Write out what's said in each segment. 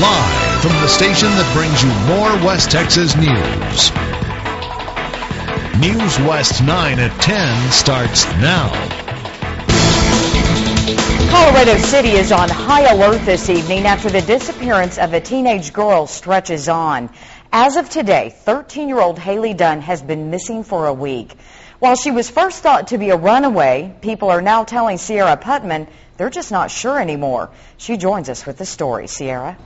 Live from the station that brings you more West Texas news. News West 9 at 10 starts now. Colorado City is on high alert this evening after the disappearance of a teenage girl stretches on. As of today, 13-year-old Hailey Dunn has been missing for a week. While she was first thought to be a runaway, people are now telling Sierra Putman they're just not sure anymore. She joins us with the story. Sierra?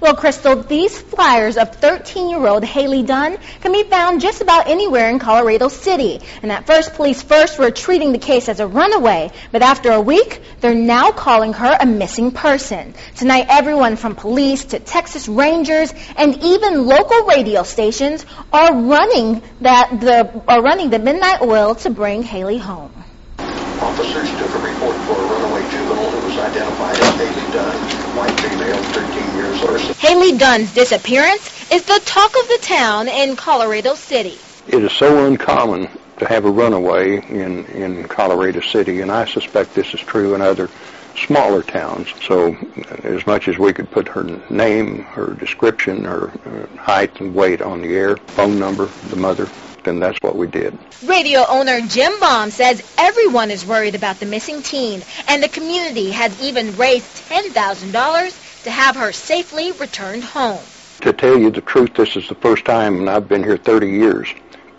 Well, Crystal, these flyers of 13-year-old Hailey Dunn can be found just about anywhere in Colorado City. And at first, police first were treating the case as a runaway, but after a week, they're now calling her a missing person. Tonight, everyone from police to Texas Rangers and even local radio stations are running that the are running the midnight oil to bring Hailey home. Officers took a report for a runaway juvenile who was identified as Hailey Dunn, white female, 13 years old. Hailey Dunn's disappearance is the talk of the town in Colorado City. It is so uncommon to have a runaway in, in Colorado City, and I suspect this is true in other smaller towns. So as much as we could put her name, her description, her uh, height and weight on the air, phone number, the mother, and that's what we did. Radio owner Jim Baum says everyone is worried about the missing teen, and the community has even raised $10,000 to have her safely returned home. To tell you the truth, this is the first time, and I've been here 30 years,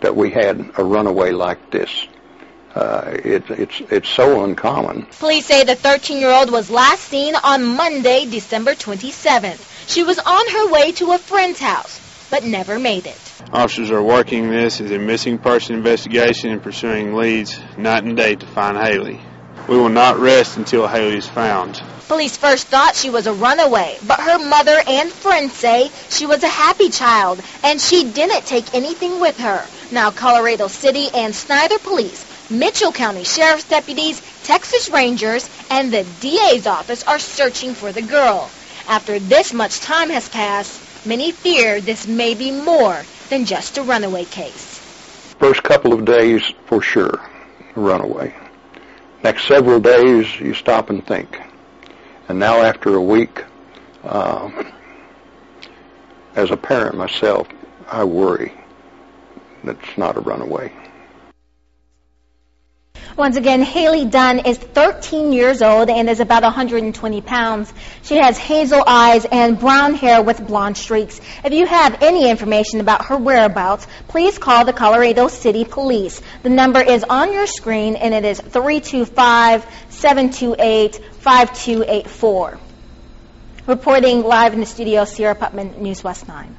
that we had a runaway like this. Uh, it, it's it's so uncommon. Police say the 13-year-old was last seen on Monday, December 27th. She was on her way to a friend's house, but never made it. Officers are working this as a missing person investigation and pursuing leads night and day to find Hailey. We will not rest until Hailey is found. Police first thought she was a runaway, but her mother and friends say she was a happy child and she didn't take anything with her. Now Colorado City and Snyder Police, Mitchell County Sheriff's deputies, Texas Rangers, and the DA's office are searching for the girl. After this much time has passed, many fear this may be more than just a runaway case. First couple of days, for sure, a runaway. Next several days, you stop and think. And now after a week, um, as a parent myself, I worry that it's not a runaway. Once again, Hailey Dunn is 13 years old and is about 120 pounds. She has hazel eyes and brown hair with blonde streaks. If you have any information about her whereabouts, please call the Colorado City Police. The number is on your screen and it is 325-728-5284. Reporting live in the studio, Sierra Putman, News West 9.